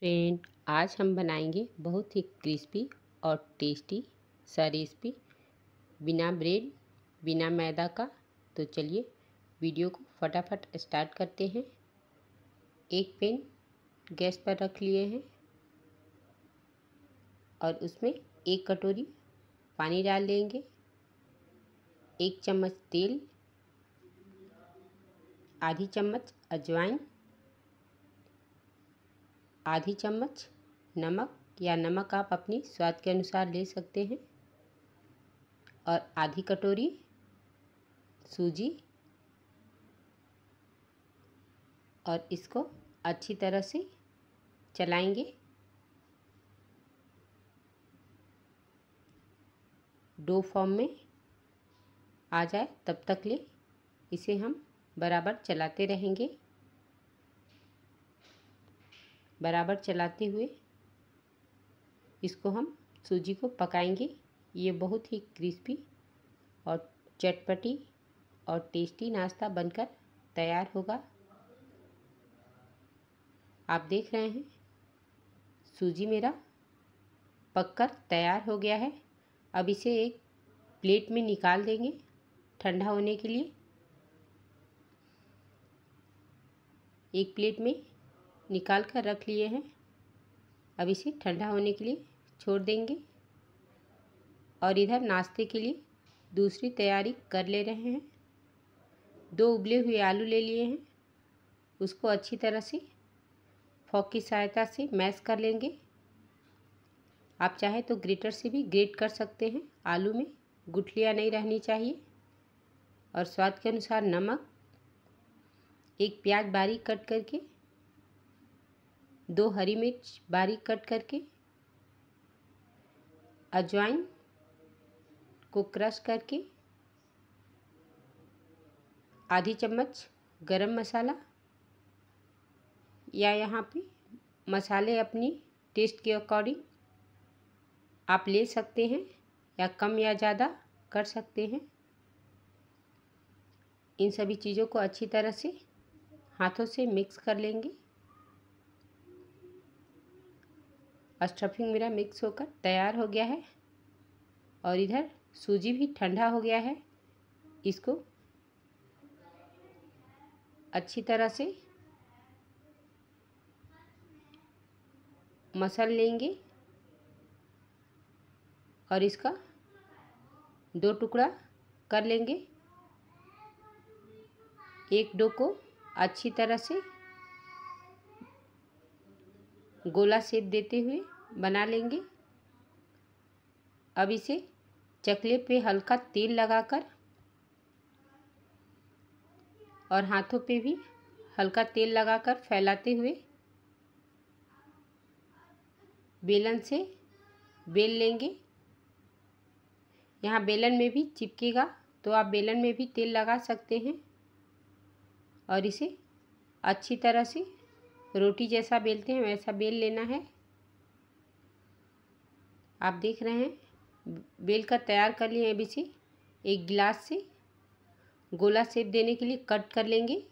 Friend, आज हम बनाएँगे बहुत ही क्रिस्पी और टेस्टी सा रेसिपी। बिना ब्रेड, बिना मैदा का। तो चलिए वीडियो को फटाफट स्टार्ट करते हैं। एक पेन गैस पर रख लिए हैं और उसमें एक कटोरी पानी डाल देंगे। एक चम्मच तेल, आधी चम्मच अजवाइन आधी चम्मच नमक या नमक आप अपनी स्वाद के अनुसार ले सकते हैं। और आधी कटोरी सूजी। और इसको अच्छी तरह से चलाएँगे। डो फॉर्म में आ जाए तब तक ले। इसे हम बराबर चलाते रहेंगे। बराबर चलाते हुए इसको हम सूजी को पकाएँगे। ये बहुत ही क्रिस्पी और चटपटी और टेस्टी नाश्ता बनकर तैयार होगा। आप देख रहे हैं, सूजी मेरा पककर तैयार हो गया है। अब इसे एक प्लेट में निकाल देंगे ठंडा होने के लिए। एक प्लेट में निकाल कर रख लिए हैं। अब इसे ठंडा होने के लिए छोड़ देंगे। और इधर नाश्ते के लिए दूसरी तैयारी कर ले रहे हैं। दो उबले हुए आलू ले लिए हैं। उसको अच्छी तरह से फॉक की सहायता से मैश कर लेंगे। आप चाहे तो ग्रेटर से भी ग्रेट कर सकते हैं। आलू में गुठलियाँ नहीं रहनी चाहिए। और स्वाद के अनुसार नमक, एक प्याज बारीक कट करके दो हरी मिर्च बारीक कट करके, अजवाइन को क्रश करके, आधी चम्मच गरम मसाला या यहाँ पे मसाले अपनी टेस्ट के अकॉर्डिंग आप ले सकते हैं या कम या ज़्यादा कर सकते हैं। इन सभी चीज़ों को अच्छी तरह से हाथों से मिक्स कर लेंगे। स्टफिंग मेरा मिक्स होकर तैयार हो गया है। और इधर सूजी भी ठंडा हो गया है। इसको अच्छी तरह से मसल लेंगे। और इसका दो टुकड़ा कर लेंगे। एक डो को अच्छी तरह से गोला शेप देते हुए बना लेंगे। अब इसे चकले पे हल्का तेल लगाकर और हाथों पे भी हल्का तेल लगाकर फैलाते हुए बेलन से बेल लेंगे। यहाँ बेलन में भी चिपकेगा तो आप बेलन में भी तेल लगा सकते हैं और इसे अच्छी तरह से रोटी जैसा बेलते हैं, वैसा बेल लेना है। आप देख रहे हैं, बेल कर तैयार कर लिए अब इसे एक गिलास से गोला शेप देने के लिए कट कर लेंगे।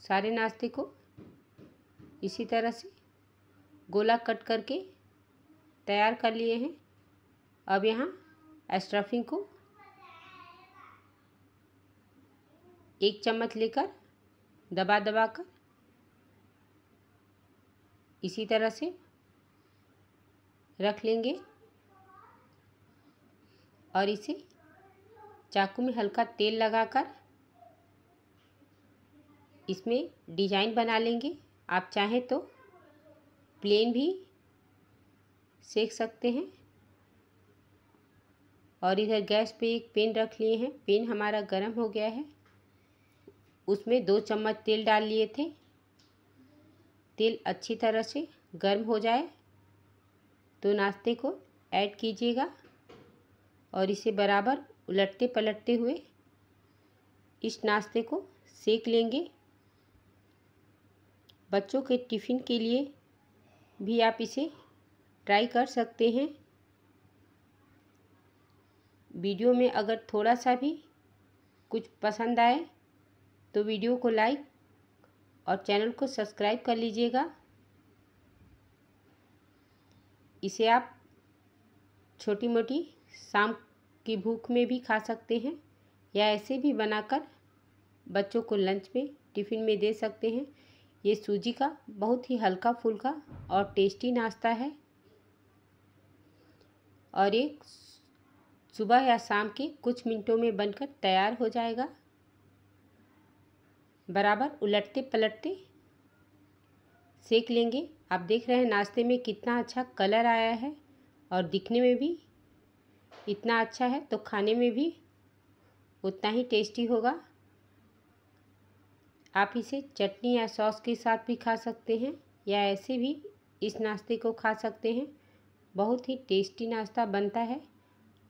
सारे नाश्ते को इसी तरह से गोला कट करके तैयार कर लिए हैं। अब यहाँ स्टफिंग को एक चम्मच लेकर दबा दबा कर इसी तरह से रख लेंगे और इसे चाकू में हल्का तेल लगाकर इसमें डिज़ाइन बना लेंगे। आप चाहें तो प्लेन भी सेक सकते हैं। और इधर गैस पे एक पेन रख लिए हैं। पेन हमारा गर्म हो गया है। उसमें दो चम्मच तेल डाल लिए थे। तेल अच्छी तरह से गर्म हो जाए तो नाश्ते को ऐड कीजिएगा और इसे बराबर उलटते पलटते हुए इस नाश्ते को सेक लेंगे। बच्चों के टिफ़िन के लिए भी आप इसे ट्राई कर सकते हैं। वीडियो में अगर थोड़ा सा भी कुछ पसंद आए तो वीडियो को लाइक और चैनल को सब्सक्राइब कर लीजिएगा। इसे आप छोटी मोटी शाम की भूख में भी खा सकते हैं या ऐसे भी बनाकर बच्चों को लंच में, टिफ़िन में दे सकते हैं। ये सूजी का बहुत ही हल्का फुल्का और टेस्टी नाश्ता है। और एक सुबह या शाम के कुछ मिनटों में बनकर तैयार हो जाएगा। बराबर उलटते पलटते सेक लेंगे। आप देख रहे हैं नाश्ते में कितना अच्छा कलर आया है और दिखने में भी इतना अच्छा है तो खाने में भी उतना ही टेस्टी होगा। आप इसे चटनी या सॉस के साथ भी खा सकते हैं या ऐसे भी इस नाश्ते को खा सकते हैं। बहुत ही टेस्टी नाश्ता बनता है।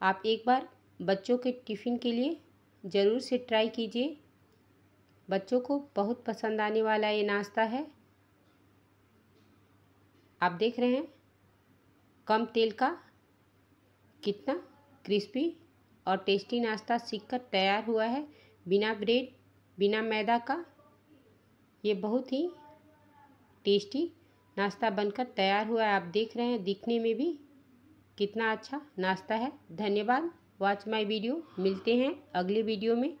आप एक बार बच्चों के टिफ़िन के लिए ज़रूर से ट्राई कीजिए। बच्चों को बहुत पसंद आने वाला ये नाश्ता है। आप देख रहे हैं, कम तेल का, कितना क्रिस्पी और टेस्टी नाश्ता सीखकर तैयार हुआ है। बिना ब्रेड, बिना मैदा का, ये बहुत ही टेस्टी नाश्ता बनकर तैयार हुआ है। आप देख रहे हैं, दिखने में भी कितना अच्छा नाश्ता है। धन्यवाद, वॉच माय वीडियो। मिलते हैं अगले वीडियो में।